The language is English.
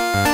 you